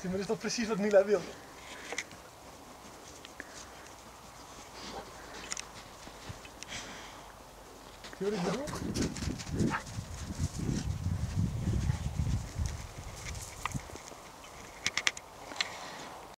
Zie, maar is dat precies wat Mila wil? Zie je wat ik bedoel?